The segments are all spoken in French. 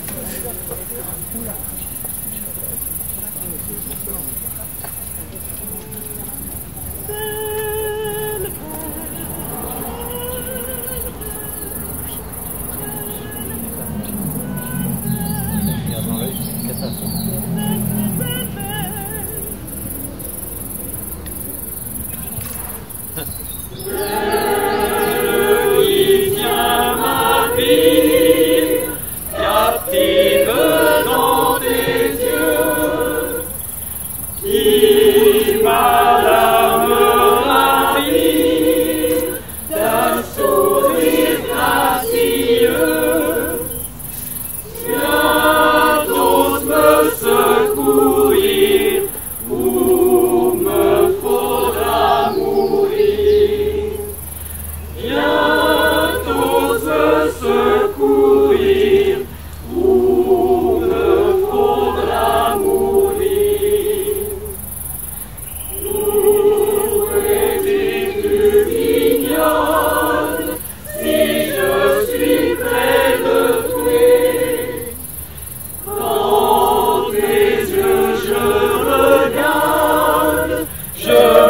끝. see.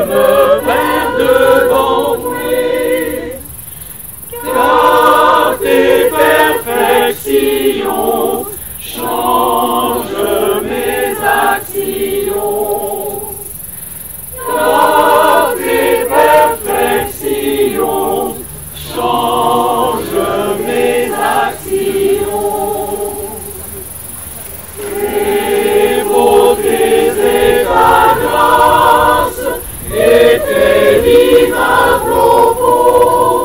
Je vita pro